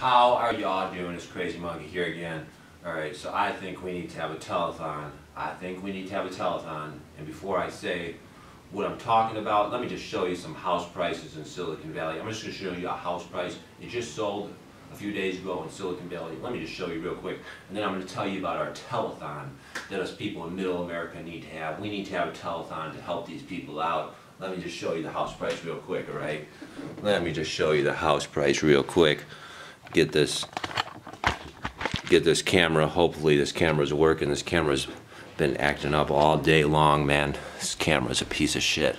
How are y'all doing? It's Crazy Monkey here again. Alright, so I think we need to have a telethon. I think we need to have a telethon. And before I say what I'm talking about, let me just show you some house prices in Silicon Valley. I'm just going to show you a house price. It just sold a few days ago in Silicon Valley. Let me just show you real quick. And then I'm going to tell you about our telethon that us people in middle America need to have. We need to have a telethon to help these people out. Let me just show you the house price real quick, alright? Let me just show you the house price real quick. Get this get this camera. Hopefully this camera's working. This camera's been acting up all day long, man. This camera's a piece of shit.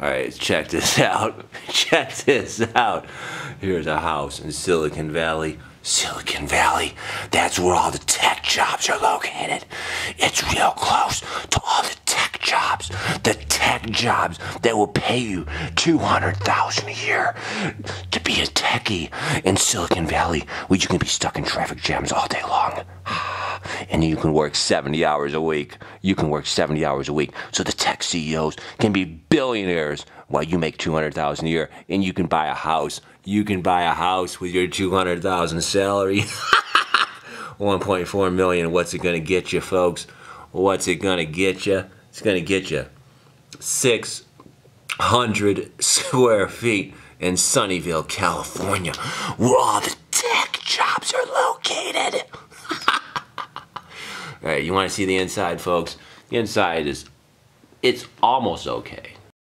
All right, check this out. check this out. Here's a house in Silicon Valley. Silicon Valley, that's where all the tech jobs are located. It's real close to all the tech jobs. The tech jobs that will pay you 200,000 a year be a techie in Silicon Valley where you can be stuck in traffic jams all day long. And you can work 70 hours a week. You can work 70 hours a week. So the tech CEOs can be billionaires while you make 200,000 a year and you can buy a house. You can buy a house with your 200,000 salary. 1.4 million. What's it going to get you, folks? What's it going to get you? It's going to get you 600 square feet in Sunnyvale, California, where all the tech jobs are located. all right, you want to see the inside, folks? The inside is, it's almost okay.